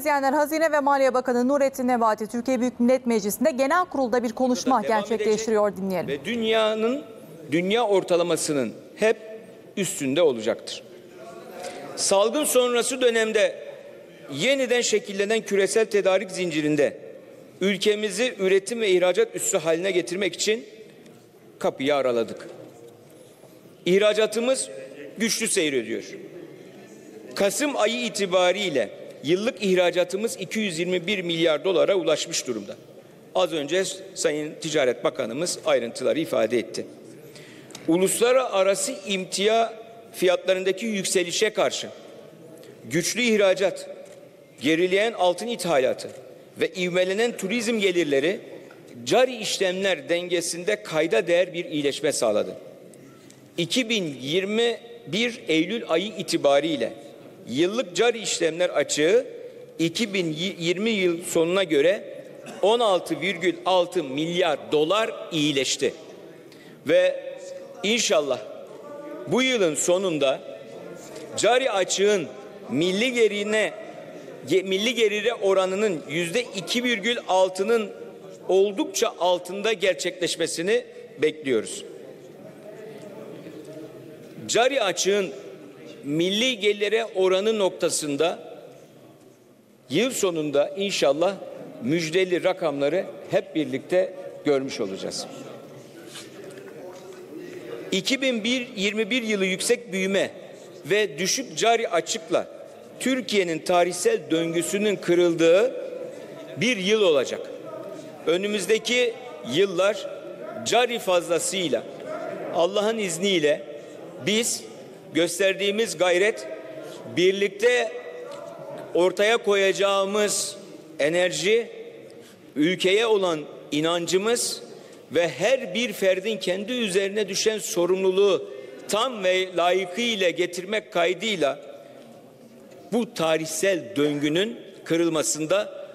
izleyenler Hazine ve Maliye Bakanı Nurettin Nebati Türkiye Büyük Millet Meclisi'nde genel kurulda bir konuşma gerçekleştiriyor dinleyelim. Ve dünyanın, dünya ortalamasının hep üstünde olacaktır. Salgın sonrası dönemde yeniden şekillenen küresel tedarik zincirinde ülkemizi üretim ve ihracat üssü haline getirmek için kapıyı araladık. İhracatımız güçlü seyrediyor. Kasım ayı itibariyle yıllık ihracatımız 221 milyar dolara ulaşmış durumda. Az önce Sayın Ticaret Bakanımız ayrıntıları ifade etti. Uluslararası imtia fiyatlarındaki yükselişe karşı güçlü ihracat, gerileyen altın ithalatı ve ivmelenen turizm gelirleri cari işlemler dengesinde kayda değer bir iyileşme sağladı. 2021 Eylül ayı itibariyle yıllık cari işlemler açığı 2020 yıl sonuna göre 16,6 milyar dolar iyileşti. Ve inşallah bu yılın sonunda cari açığın milli gerine milli gelire oranının yüzde 2,6'nın oldukça altında gerçekleşmesini bekliyoruz. Cari açığın milli gelire oranı noktasında yıl sonunda inşallah müjdeli rakamları hep birlikte görmüş olacağız. 2021 yılı yüksek büyüme ve düşük cari açıkla Türkiye'nin tarihsel döngüsünün kırıldığı bir yıl olacak. Önümüzdeki yıllar cari fazlasıyla Allah'ın izniyle biz gösterdiğimiz gayret birlikte ortaya koyacağımız enerji ülkeye olan inancımız ve her bir ferdin kendi üzerine düşen sorumluluğu tam ve layıkıyla getirmek kaydıyla bu tarihsel döngünün kırılmasında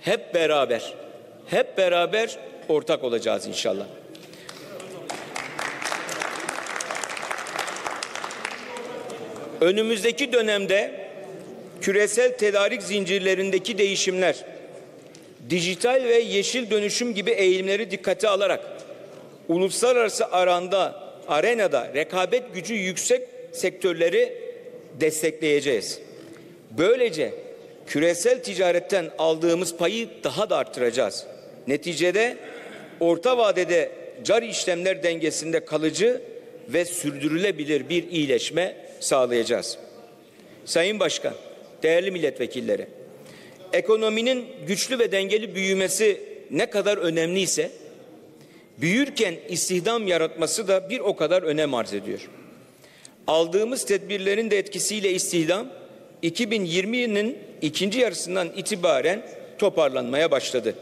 hep beraber hep beraber ortak olacağız inşallah. Önümüzdeki dönemde küresel tedarik zincirlerindeki değişimler, dijital ve yeşil dönüşüm gibi eğilimleri dikkate alarak uluslararası aranda, arenada rekabet gücü yüksek sektörleri destekleyeceğiz. Böylece küresel ticaretten aldığımız payı daha da arttıracağız. Neticede orta vadede cari işlemler dengesinde kalıcı ve sürdürülebilir bir iyileşme sağlayacağız. Sayın Başkan, değerli milletvekilleri, ekonominin güçlü ve dengeli büyümesi ne kadar önemliyse, büyürken istihdam yaratması da bir o kadar önem arz ediyor. Aldığımız tedbirlerin de etkisiyle istihdam 2020'nin ikinci yarısından itibaren toparlanmaya başladı.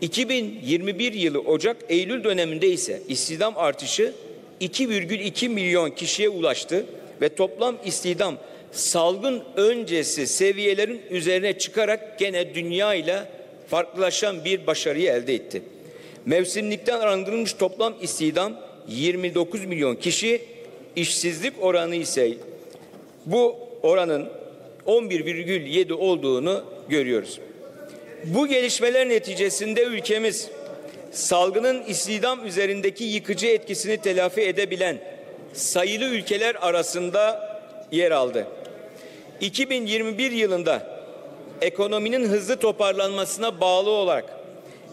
2021 yılı Ocak-Eylül döneminde ise istihdam artışı 2,2 milyon kişiye ulaştı ve toplam istihdam salgın öncesi seviyelerin üzerine çıkarak gene dünya ile farklılaşan bir başarıyı elde etti. Mevsimlikten arındırılmış toplam istihdam 29 milyon kişi, işsizlik oranı ise bu oranın 11,7 olduğunu görüyoruz. Bu gelişmeler neticesinde ülkemiz salgının istihdam üzerindeki yıkıcı etkisini telafi edebilen sayılı ülkeler arasında yer aldı. 2021 yılında ekonominin hızlı toparlanmasına bağlı olarak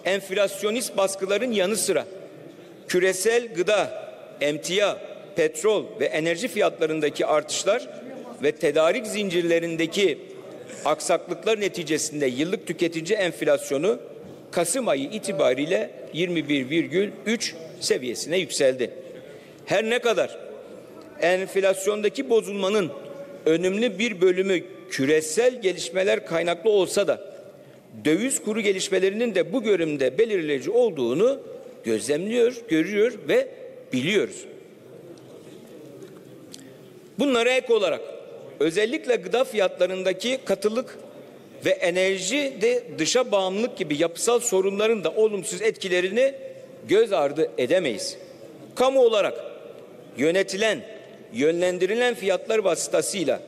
enflasyonist baskıların yanı sıra küresel gıda, emtia, petrol ve enerji fiyatlarındaki artışlar ve tedarik zincirlerindeki aksaklıklar neticesinde yıllık tüketici enflasyonu Kasım ayı itibariyle 21,3 seviyesine yükseldi. Her ne kadar enflasyondaki bozulmanın önemli bir bölümü küresel gelişmeler kaynaklı olsa da döviz kuru gelişmelerinin de bu görümde belirleyici olduğunu gözlemliyor, görüyor ve biliyoruz. Bunlara ek olarak özellikle gıda fiyatlarındaki katılık ve enerji de dışa bağımlılık gibi yapısal sorunların da olumsuz etkilerini göz ardı edemeyiz. Kamu olarak yönetilen, yönlendirilen fiyatlar vasıtasıyla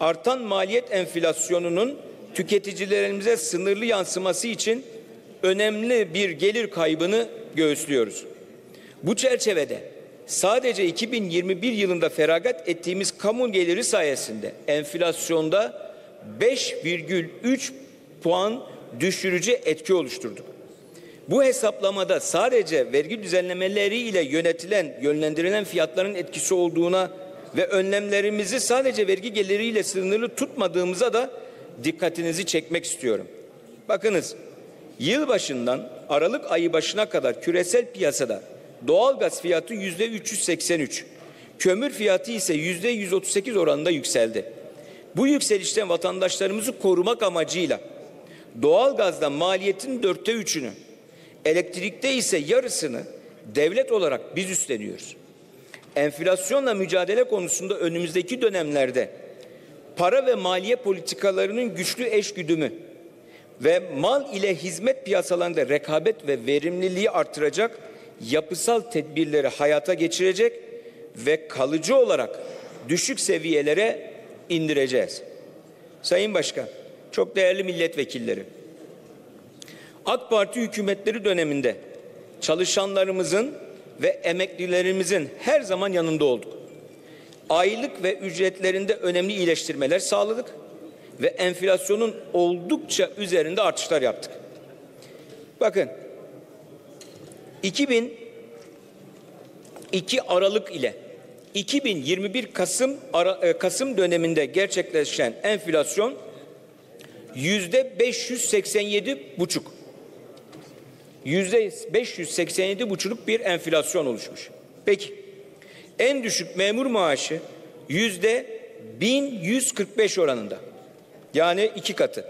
artan maliyet enflasyonunun tüketicilerimize sınırlı yansıması için önemli bir gelir kaybını göğüslüyoruz. Bu çerçevede sadece 2021 yılında feragat ettiğimiz kamu geliri sayesinde enflasyonda 5,3 puan düşürücü etki oluşturduk. Bu hesaplamada sadece vergi düzenlemeleri ile yönetilen, yönlendirilen fiyatların etkisi olduğuna ve önlemlerimizi sadece vergi geliriyle sınırlı tutmadığımıza da dikkatinizi çekmek istiyorum. Bakınız, yıl başından Aralık ayı başına kadar küresel piyasada doğalgaz fiyatı yüzde 383, kömür fiyatı ise yüzde 138 oranında yükseldi. Bu yükselişten vatandaşlarımızı korumak amacıyla doğalgazda maliyetin dörtte üçünü, elektrikte ise yarısını devlet olarak biz üstleniyoruz. Enflasyonla mücadele konusunda önümüzdeki dönemlerde para ve maliye politikalarının güçlü eşgüdümü ve mal ile hizmet piyasalarında rekabet ve verimliliği artıracak yapısal tedbirleri hayata geçirecek ve kalıcı olarak düşük seviyelere indireceğiz. Sayın Başkan, çok değerli milletvekilleri, AK Parti hükümetleri döneminde çalışanlarımızın ve emeklilerimizin her zaman yanında olduk. Aylık ve ücretlerinde önemli iyileştirmeler sağladık ve enflasyonun oldukça üzerinde artışlar yaptık. Bakın 2002 Aralık ile 2021 Kasım Ara- e, Kasım döneminde gerçekleşen enflasyon yüzde 587 buçuk. Yüzde 587 buçukluk bir enflasyon oluşmuş. Peki en düşük memur maaşı yüzde 1145 oranında. Yani iki katı.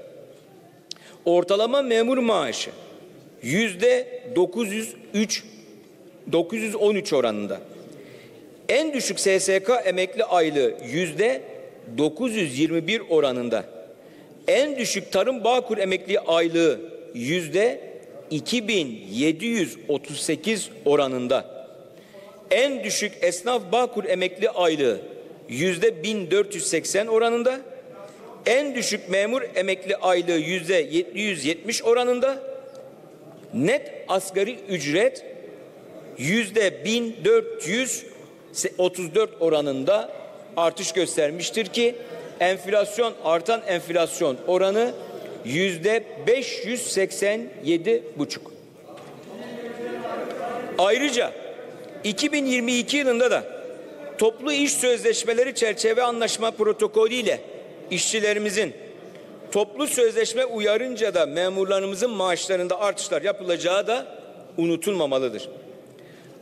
Ortalama memur maaşı yüzde 903 913 oranında. En düşük SSK emekli aylığı yüzde 921 oranında. En düşük tarım bağkur emekli aylığı yüzde 2738 oranında. En düşük esnaf bağkur emekli aylığı yüzde 1480 oranında. En düşük memur emekli aylığı yüzde 770 oranında. Net asgari ücret yüzde 1434 oranında artış göstermiştir ki enflasyon artan enflasyon oranı yüzde 587 buçuk. Ayrıca 2022 yılında da toplu iş sözleşmeleri çerçeve anlaşma protokolü ile işçilerimizin toplu sözleşme uyarınca da memurlarımızın maaşlarında artışlar yapılacağı da unutulmamalıdır.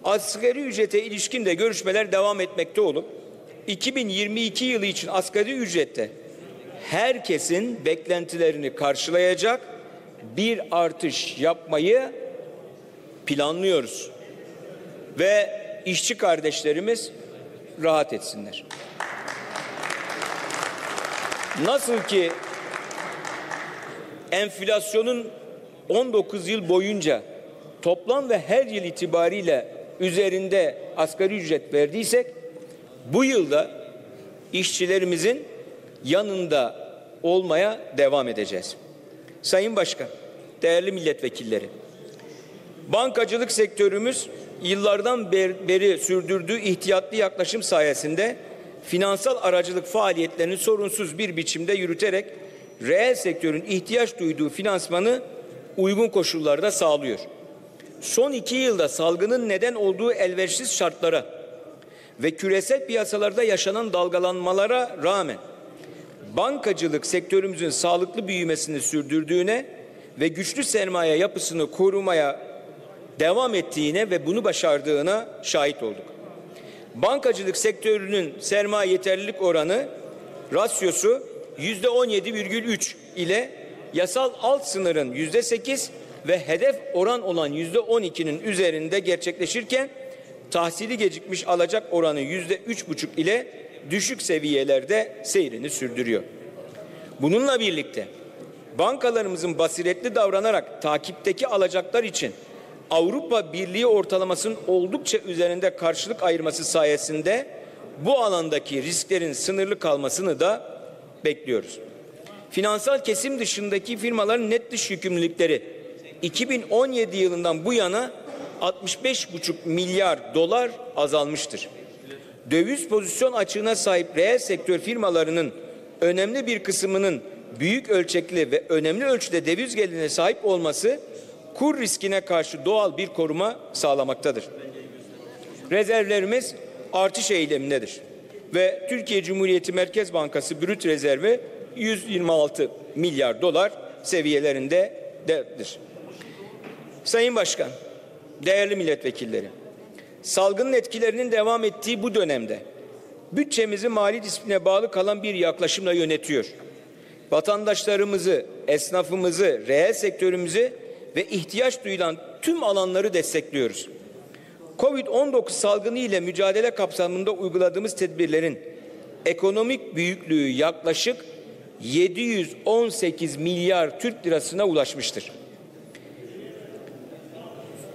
Asgari ücrete ilişkin de görüşmeler devam etmekte olup 2022 yılı için asgari ücrette herkesin beklentilerini karşılayacak bir artış yapmayı planlıyoruz. Ve işçi kardeşlerimiz rahat etsinler. Nasıl ki enflasyonun 19 yıl boyunca toplam ve her yıl itibariyle üzerinde asgari ücret verdiysek bu yılda işçilerimizin yanında olmaya devam edeceğiz. Sayın Başkan, değerli milletvekilleri, bankacılık sektörümüz yıllardan beri sürdürdüğü ihtiyatlı yaklaşım sayesinde finansal aracılık faaliyetlerini sorunsuz bir biçimde yürüterek reel sektörün ihtiyaç duyduğu finansmanı uygun koşullarda sağlıyor. Son iki yılda salgının neden olduğu elverişsiz şartlara ve küresel piyasalarda yaşanan dalgalanmalara rağmen bankacılık sektörümüzün sağlıklı büyümesini sürdürdüğüne ve güçlü sermaye yapısını korumaya devam ettiğine ve bunu başardığına şahit olduk. Bankacılık sektörünün sermaye yeterlilik oranı rasyosu yüzde 17,3 ile yasal alt sınırın yüzde 8 ve hedef oran olan yüzde 12'nin üzerinde gerçekleşirken tahsili gecikmiş alacak oranı yüzde üç buçuk ile düşük seviyelerde seyrini sürdürüyor. Bununla birlikte bankalarımızın basiretli davranarak takipteki alacaklar için Avrupa Birliği ortalamasının oldukça üzerinde karşılık ayırması sayesinde bu alandaki risklerin sınırlı kalmasını da bekliyoruz. Finansal kesim dışındaki firmaların net dış yükümlülükleri 2017 yılından bu yana 65,5 milyar dolar azalmıştır. Döviz pozisyon açığına sahip reel sektör firmalarının önemli bir kısmının büyük ölçekli ve önemli ölçüde döviz gelirine sahip olması kur riskine karşı doğal bir koruma sağlamaktadır. Rezervlerimiz artış eğilimindedir ve Türkiye Cumhuriyeti Merkez Bankası brüt rezervi 126 milyar dolar seviyelerindedir. Sayın Başkan, değerli milletvekilleri, salgının etkilerinin devam ettiği bu dönemde bütçemizi mali disipline bağlı kalan bir yaklaşımla yönetiyor. Vatandaşlarımızı, esnafımızı, reel sektörümüzü ve ihtiyaç duyulan tüm alanları destekliyoruz. Covid-19 salgını ile mücadele kapsamında uyguladığımız tedbirlerin ekonomik büyüklüğü yaklaşık 718 milyar Türk lirasına ulaşmıştır.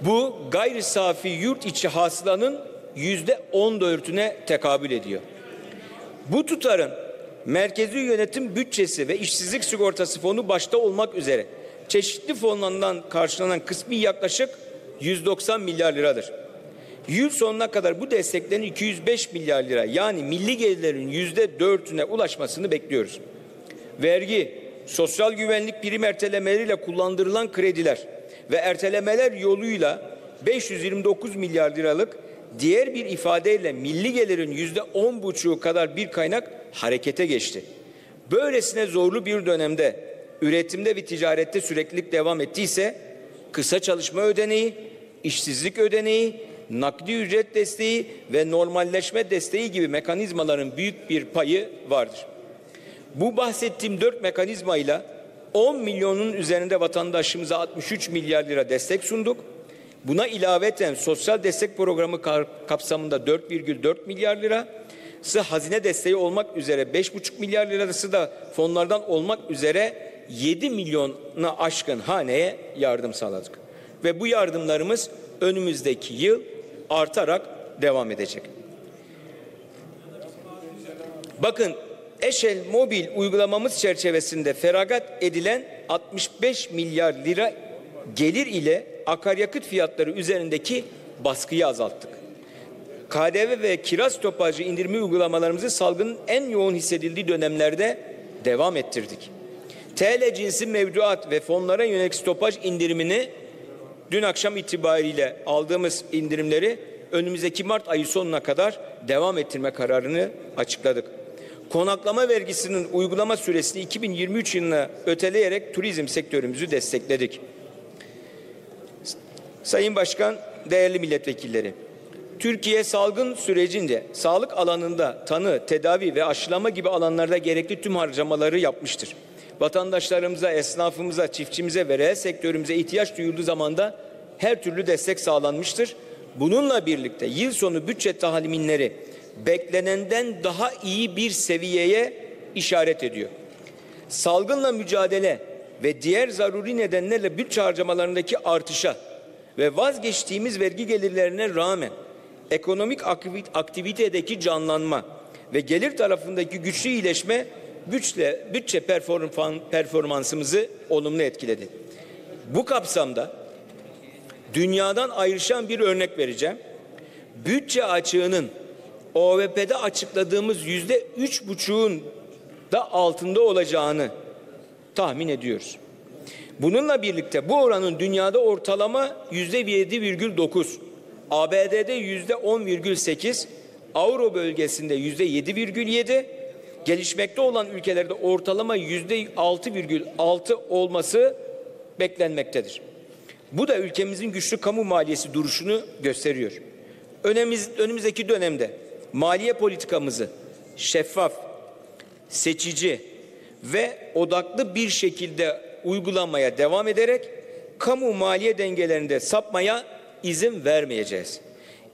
Bu gayri safi yurt içi hasılanın yüzde 14'üne tekabül ediyor. Bu tutarın merkezi yönetim bütçesi ve işsizlik sigortası fonu başta olmak üzere çeşitli fonlardan karşılanan kısmi yaklaşık 190 milyar liradır. Yıl sonuna kadar bu desteklerin 205 milyar lira yani milli gelirlerin yüzde dördüne ulaşmasını bekliyoruz. Vergi, sosyal güvenlik prim ertelemeleriyle kullandırılan krediler ve ertelemeler yoluyla 529 milyar liralık diğer bir ifadeyle milli gelirin yüzde on buçuğu kadar bir kaynak harekete geçti. Böylesine zorlu bir dönemde üretimde ve ticarette süreklilik devam ettiyse kısa çalışma ödeneği, işsizlik ödeneği, nakdi ücret desteği ve normalleşme desteği gibi mekanizmaların büyük bir payı vardır. Bu bahsettiğim dört mekanizmayla 10 milyonun üzerinde vatandaşımıza 63 milyar lira destek sunduk. Buna ilaveten sosyal destek programı kapsamında 4,4 milyar lira, hazine desteği olmak üzere 5,5 milyar lirası da fonlardan olmak üzere 7 milyona aşkın haneye yardım sağladık. Ve bu yardımlarımız önümüzdeki yıl artarak devam edecek. Bakın Eşel mobil uygulamamız çerçevesinde feragat edilen 65 milyar lira gelir ile akaryakıt fiyatları üzerindeki baskıyı azalttık. KDV ve kira stopajı indirimi uygulamalarımızı salgının en yoğun hissedildiği dönemlerde devam ettirdik. TL cinsi mevduat ve fonlara yönelik stopaj indirimini dün akşam itibariyle aldığımız indirimleri önümüzdeki Mart ayı sonuna kadar devam ettirme kararını açıkladık. Konaklama vergisinin uygulama süresini 2023 yılına öteleyerek turizm sektörümüzü destekledik. Sayın Başkan, değerli milletvekilleri, Türkiye salgın sürecinde sağlık alanında tanı, tedavi ve aşılama gibi alanlarda gerekli tüm harcamaları yapmıştır. Vatandaşlarımıza, esnafımıza, çiftçimize ve reel sektörümüze ihtiyaç duyulduğu zamanda her türlü destek sağlanmıştır. Bununla birlikte yıl sonu bütçe tahminleri beklenenden daha iyi bir seviyeye işaret ediyor. Salgınla mücadele ve diğer zaruri nedenlerle bütçe harcamalarındaki artışa ve vazgeçtiğimiz vergi gelirlerine rağmen ekonomik aktivitedeki canlanma ve gelir tarafındaki güçlü iyileşme bütçe, bütçe performansımızı olumlu etkiledi. Bu kapsamda dünyadan ayrışan bir örnek vereceğim. Bütçe açığının OVP'de açıkladığımız yüzde üç buçuğun da altında olacağını tahmin ediyoruz. Bununla birlikte bu oranın dünyada ortalama yüzde yedi virgül dokuz, ABD'de yüzde on virgül sekiz, Avro bölgesinde yüzde yedi virgül yedi, gelişmekte olan ülkelerde ortalama yüzde altı virgül altı olması beklenmektedir. Bu da ülkemizin güçlü kamu maliyesi duruşunu gösteriyor. Önemiz, önümüzdeki dönemde maliye politikamızı şeffaf, seçici ve odaklı bir şekilde uygulamaya devam ederek kamu maliye dengelerinde sapmaya izin vermeyeceğiz.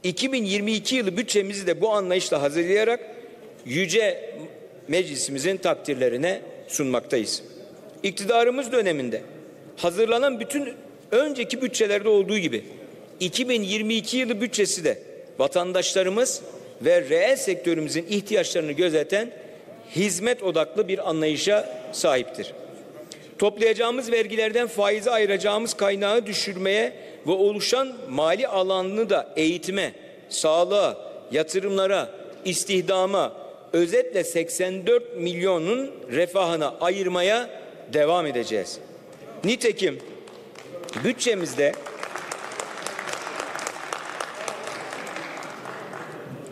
2022 yılı bütçemizi de bu anlayışla hazırlayarak yüce meclisimizin takdirlerine sunmaktayız. İktidarımız döneminde hazırlanan bütün önceki bütçelerde olduğu gibi 2022 yılı bütçesi de vatandaşlarımız ve reel sektörümüzün ihtiyaçlarını gözeten hizmet odaklı bir anlayışa sahiptir. Toplayacağımız vergilerden faize ayıracağımız kaynağı düşürmeye ve oluşan mali alanını da eğitime, sağlığa, yatırımlara, istihdama, özetle 84 milyonun refahına ayırmaya devam edeceğiz. Nitekim bütçemizde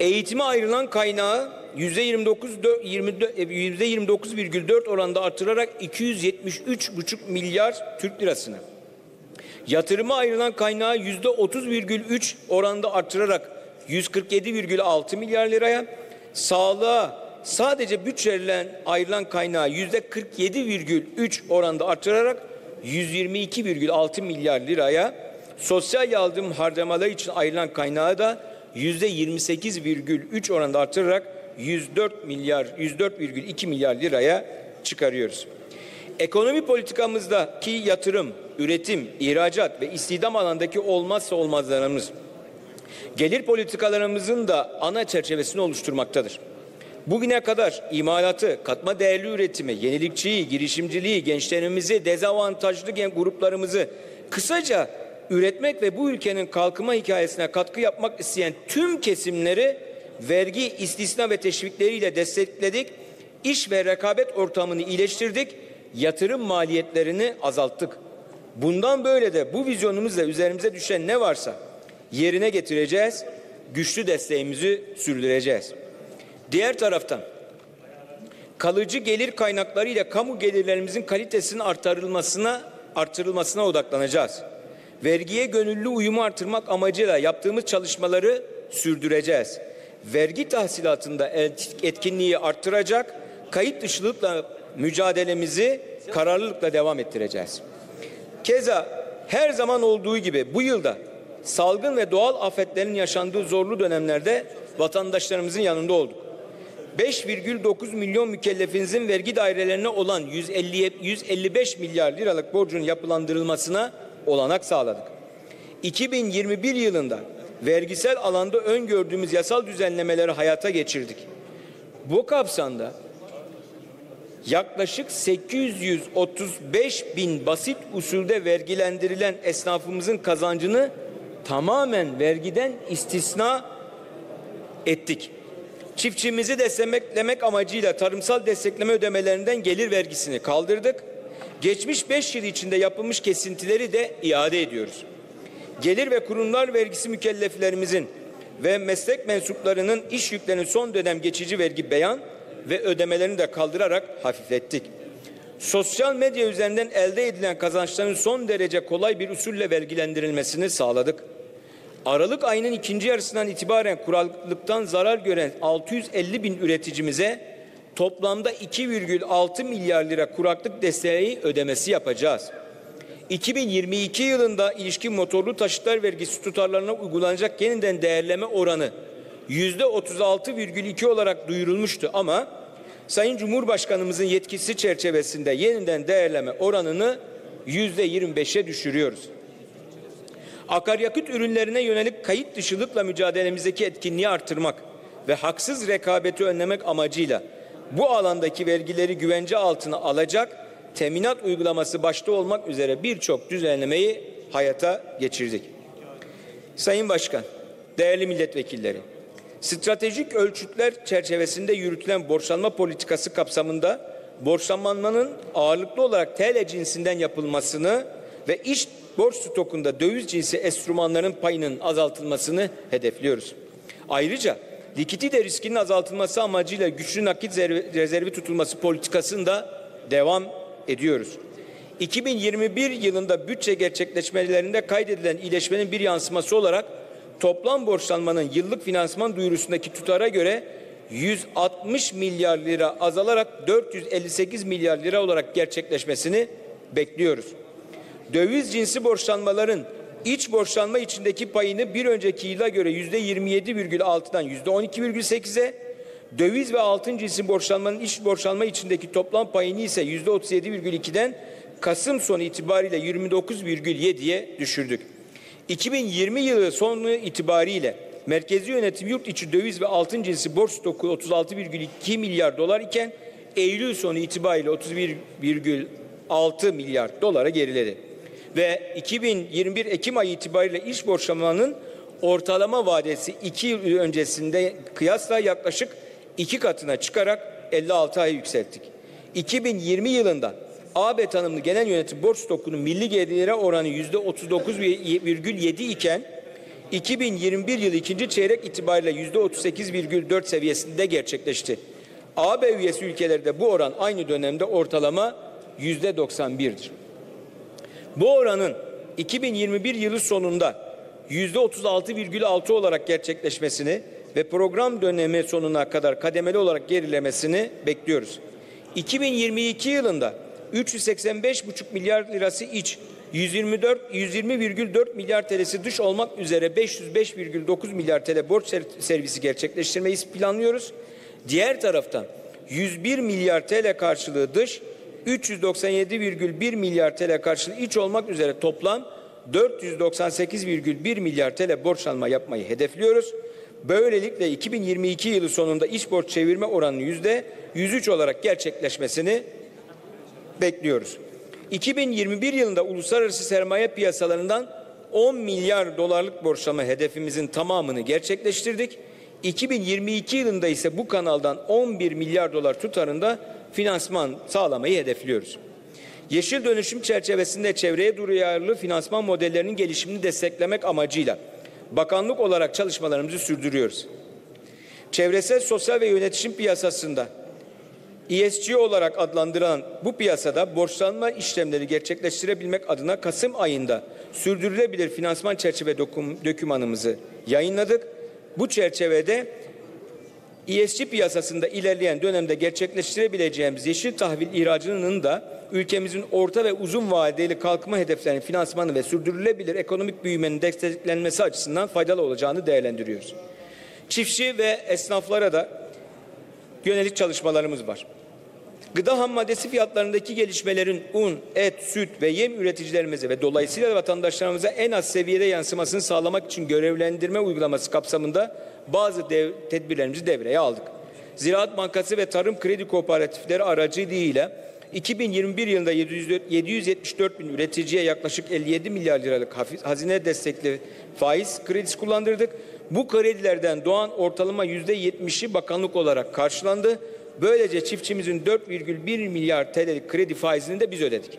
eğitime ayrılan kaynağı %29,4 oranda artırarak 273,5 milyar Türk lirasını. Yatırıma ayrılan kaynağı %30,3 oranda artırarak 147,6 milyar liraya, sağlığa sadece bütçeden ayrılan kaynağı %47,3 oranda artırarak 122,6 milyar liraya, sosyal yardım harcamaları için ayrılan kaynağı da %28,3 oranda artırarak 104 milyar 104,2 milyar liraya çıkarıyoruz. Ekonomi politikamızdaki yatırım, üretim, ihracat ve istihdam alandaki olmazsa olmazlarımız gelir politikalarımızın da ana çerçevesini oluşturmaktadır. Bugüne kadar imalatı, katma değerli üretimi, yenilikçiyi, girişimciliği, gençlerimizi, dezavantajlı gruplarımızı kısaca üretmek ve bu ülkenin kalkınma hikayesine katkı yapmak isteyen tüm kesimleri vergi, istisna ve teşvikleriyle destekledik. İş ve rekabet ortamını iyileştirdik. Yatırım maliyetlerini azalttık. Bundan böyle de bu vizyonumuzla üzerimize düşen ne varsa yerine getireceğiz. Güçlü desteğimizi sürdüreceğiz. Diğer taraftan kalıcı gelir kaynakları ile kamu gelirlerimizin kalitesinin artırılmasına artırılmasına odaklanacağız. Vergiye gönüllü uyumu artırmak amacıyla yaptığımız çalışmaları sürdüreceğiz. Vergi tahsilatında etkinliği arttıracak, kayıt dışılıkla mücadelemizi kararlılıkla devam ettireceğiz. Keza her zaman olduğu gibi bu yılda salgın ve doğal afetlerin yaşandığı zorlu dönemlerde vatandaşlarımızın yanında olduk. 5,9 milyon mükellefinizin vergi dairelerine olan 150, 155 milyar liralık borcun yapılandırılmasına olanak sağladık. 2021 yılında vergisel alanda öngördüğümüz yasal düzenlemeleri hayata geçirdik. Bu kapsamda yaklaşık 835 bin basit usulde vergilendirilen esnafımızın kazancını tamamen vergiden istisna ettik. Çiftçimizi desteklemek amacıyla tarımsal destekleme ödemelerinden gelir vergisini kaldırdık. Geçmiş 5 yıl içinde yapılmış kesintileri de iade ediyoruz. Gelir ve kurumlar vergisi mükelleflerimizin ve meslek mensuplarının iş yüklerini son dönem geçici vergi beyan ve ödemelerini de kaldırarak hafiflettik. Sosyal medya üzerinden elde edilen kazançların son derece kolay bir usulle vergilendirilmesini sağladık. Aralık ayının ikinci yarısından itibaren kurallıktan zarar gören 650 bin üreticimize toplamda 2,6 milyar lira kuraklık desteği ödemesi yapacağız. 2022 yılında ilişkin motorlu taşıtlar vergisi tutarlarına uygulanacak yeniden değerleme oranı %36,2 olarak duyurulmuştu ama Sayın Cumhurbaşkanımızın yetkisi çerçevesinde yeniden değerleme oranını %25'e düşürüyoruz. Akaryakıt ürünlerine yönelik kayıt dışılıkla mücadelemizdeki etkinliği artırmak ve haksız rekabeti önlemek amacıyla bu alandaki vergileri güvence altına alacak teminat uygulaması başta olmak üzere birçok düzenlemeyi hayata geçirdik. Sayın Başkan, değerli milletvekilleri, stratejik ölçütler çerçevesinde yürütülen borçlanma politikası kapsamında borçlanmanın ağırlıklı olarak TL cinsinden yapılmasını ve iş borç stokunda döviz cinsi enstrümanların payının azaltılmasını hedefliyoruz. Ayrıca likidite riskinin azaltılması amacıyla güçlü nakit rezervi tutulması politikasında devam ediyoruz. 2021 yılında bütçe gerçekleşmelerinde kaydedilen iyileşmenin bir yansıması olarak toplam borçlanmanın yıllık finansman duyurusundaki tutara göre 160 milyar lira azalarak 458 milyar lira olarak gerçekleşmesini bekliyoruz. Döviz cinsi borçlanmaların iç borçlanma içindeki payını bir önceki yıla göre yüzde 27,6'dan yüzde 12,8'e, döviz ve altın cinsi borçlanmanın iç borçlanma içindeki toplam payını ise yüzde 37,2'den Kasım sonu itibariyle 29,7'ye düşürdük. 2020 yılı sonu itibariyle merkezi yönetim yurt içi döviz ve altın cinsi borç stoku 36,2 milyar dolar iken Eylül sonu itibariyle 31,6 milyar dolara geriledi. Ve 2021 Ekim ayı itibariyle iş borçlamanın ortalama vadesi 2 yıl öncesinde kıyasla yaklaşık 2 katına çıkarak 56 ay yükselttik. 2020 yılında AB tanımlı genel yönetim borç stokunun milli gelire oranı %39,7 iken 2021 yılı ikinci çeyrek itibariyle %38,4 seviyesinde gerçekleşti. AB üyesi ülkelerde bu oran aynı dönemde ortalama %91'dir. Bu oranın 2021 yılı sonunda %36,6 olarak gerçekleşmesini ve program dönemi sonuna kadar kademeli olarak gerilemesini bekliyoruz. 2022 yılında 385,5 milyar lirası iç, 124 120,4 milyar TL'si dış olmak üzere 505,9 milyar TL borç servisi gerçekleştirmeyi planlıyoruz. Diğer taraftan 101 milyar TL karşılığı dış, 397,1 milyar TL karşılığı iç olmak üzere toplam 498,1 milyar TL borçlanma yapmayı hedefliyoruz. Böylelikle 2022 yılı sonunda iç borç çevirme oranının yüzde 103 olarak gerçekleşmesini bekliyoruz. 2021 yılında uluslararası sermaye piyasalarından 10 milyar dolarlık borçlama hedefimizin tamamını gerçekleştirdik. 2022 yılında ise bu kanaldan 11 milyar dolar tutarında finansman sağlamayı hedefliyoruz. Yeşil dönüşüm çerçevesinde çevreye duyarlı finansman modellerinin gelişimini desteklemek amacıyla bakanlık olarak çalışmalarımızı sürdürüyoruz. Çevresel, sosyal ve yönetişim piyasasında ESG olarak adlandırılan bu piyasada borçlanma işlemleri gerçekleştirebilmek adına Kasım ayında sürdürülebilir finansman çerçeve dokümanımızı yayınladık. Bu çerçevede ESG piyasasında ilerleyen dönemde gerçekleştirebileceğimiz yeşil tahvil ihracının da ülkemizin orta ve uzun vadeli kalkınma hedeflerinin finansmanı ve sürdürülebilir ekonomik büyümenin desteklenmesi açısından faydalı olacağını değerlendiriyoruz. Çiftçi ve esnaflara da yönelik çalışmalarımız var. Gıda ham maddesi fiyatlarındaki gelişmelerin un, et, süt ve yem üreticilerimize ve dolayısıyla vatandaşlarımıza en az seviyede yansımasını sağlamak için görevlendirme uygulaması kapsamında bazı dev, tedbirlerimizi devreye aldık. Ziraat Bankası ve Tarım Kredi Kooperatifleri aracılığıyla 2021 yılında 774 bin üreticiye yaklaşık 57 milyar liralık hazine destekli faiz kredisi kullandırdık. Bu kredilerden doğan ortalama %70'i bakanlık olarak karşılandı. Böylece çiftçimizin 4,1 milyar TL'lik kredi faizini de biz ödedik.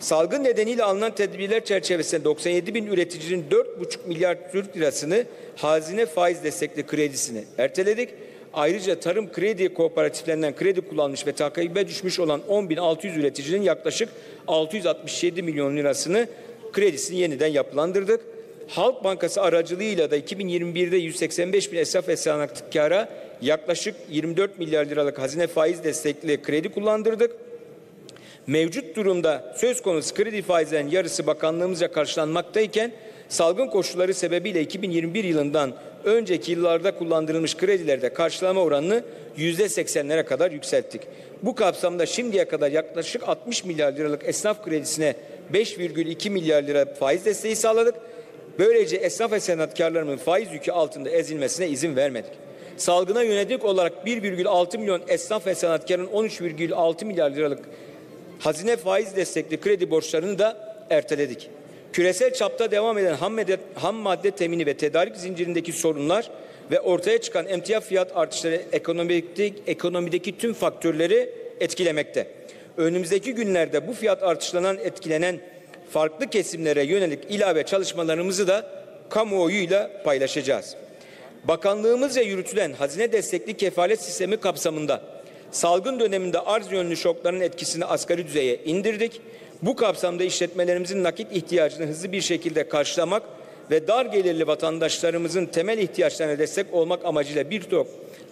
Salgın nedeniyle alınan tedbirler çerçevesinde 97 bin üreticinin 4,5 milyar Türk lirasını hazine faiz destekli kredisini erteledik. Ayrıca tarım kredi kooperatiflerinden kredi kullanmış ve takibe düşmüş olan 10.600 üreticinin yaklaşık 667 milyon lirasını kredisini yeniden yapılandırdık. Halk Bankası aracılığıyla da 2021'de 185 bin esnaf ve sanatkara yaklaşık 24 milyar liralık hazine faiz destekli kredi kullandırdık. Mevcut durumda söz konusu kredi faizlerinin yarısı bakanlığımızca karşılanmaktayken salgın koşulları sebebiyle 2021 yılından önceki yıllarda kullandırılmış kredilerde karşılama oranını yüzde 80'lere kadar yükselttik. Bu kapsamda şimdiye kadar yaklaşık 60 milyar liralık esnaf kredisine 5,2 milyar lira faiz desteği sağladık. Böylece esnaf ve sanatkarlarının faiz yükü altında ezilmesine izin vermedik. Salgına yönelik olarak 1,6 milyon esnaf ve sanatkarın 13,6 milyar liralık hazine faiz destekli kredi borçlarını da erteledik. Küresel çapta devam eden ham madde, ham madde temini ve tedarik zincirindeki sorunlar ve ortaya çıkan emtia fiyat artışları ekonomideki, ekonomideki tüm faktörleri etkilemekte. Önümüzdeki günlerde bu fiyat artışlarından etkilenen farklı kesimlere yönelik ilave çalışmalarımızı da kamuoyuyla paylaşacağız. Bakanlığımızca yürütülen hazine destekli kefalet sistemi kapsamında salgın döneminde arz yönlü şokların etkisini asgari düzeye indirdik. Bu kapsamda işletmelerimizin nakit ihtiyacını hızlı bir şekilde karşılamak ve dar gelirli vatandaşlarımızın temel ihtiyaçlarına destek olmak amacıyla birçok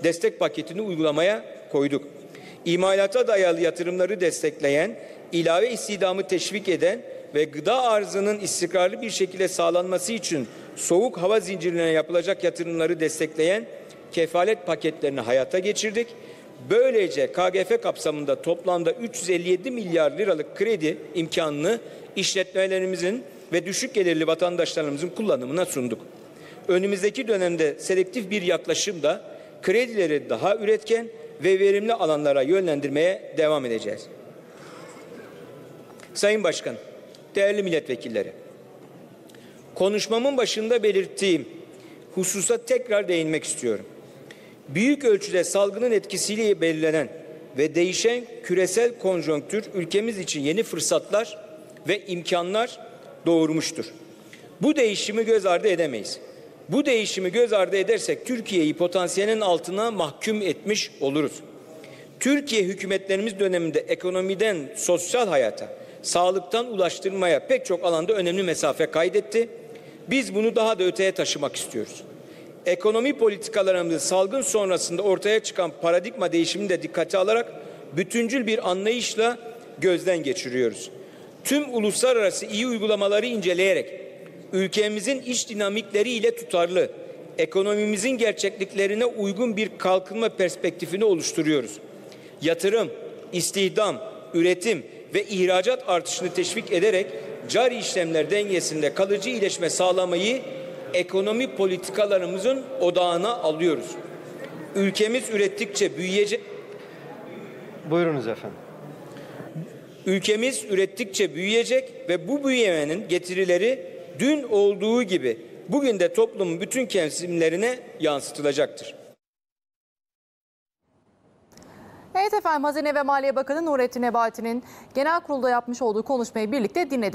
destek paketini uygulamaya koyduk. İmalata dayalı yatırımları destekleyen, ilave istihdamı teşvik eden ve gıda arzının istikrarlı bir şekilde sağlanması için soğuk hava zincirine yapılacak yatırımları destekleyen kefalet paketlerini hayata geçirdik. Böylece KGF kapsamında toplamda 357 milyar liralık kredi imkanını işletmelerimizin ve düşük gelirli vatandaşlarımızın kullanımına sunduk. önümüzdeki dönemde selektif bir yaklaşımda kredileri daha üretken ve verimli alanlara yönlendirmeye devam edeceğiz. Sayın Başkan, değerli milletvekilleri, konuşmamın başında belirttiğim hususa tekrar değinmek istiyorum. Büyük ölçüde salgının etkisiyle belirlenen ve değişen küresel konjonktür ülkemiz için yeni fırsatlar ve imkanlar doğurmuştur. Bu değişimi göz ardı edemeyiz. Bu değişimi göz ardı edersek Türkiye'yi potansiyelin altına mahkum etmiş oluruz. Türkiye hükümetlerimiz döneminde ekonomiden sosyal hayata, sağlıktan ulaştırmaya pek çok alanda önemli mesafe kaydetti. Biz bunu daha da öteye taşımak istiyoruz. Ekonomi politikalarımızı salgın sonrasında ortaya çıkan paradigma değişimini de dikkate alarak bütüncül bir anlayışla gözden geçiriyoruz. Tüm uluslararası iyi uygulamaları inceleyerek ülkemizin iç dinamikleriyle tutarlı, ekonomimizin gerçekliklerine uygun bir kalkınma perspektifini oluşturuyoruz. Yatırım, istihdam, üretim ve ihracat artışını teşvik ederek cari işlemler dengesinde kalıcı iyileşme sağlamayı ekonomi politikalarımızın odağına alıyoruz. Ülkemiz ürettikçe büyüyecek Buyurunuz efendim. Ülkemiz ürettikçe büyüyecek ve bu büyümenin getirileri dün olduğu gibi bugün de toplumun bütün kesimlerine yansıtılacaktır. Evet efendim Hazine ve Maliye Bakanı Nurettin Nebati'nin genel kurulda yapmış olduğu konuşmayı birlikte dinledik.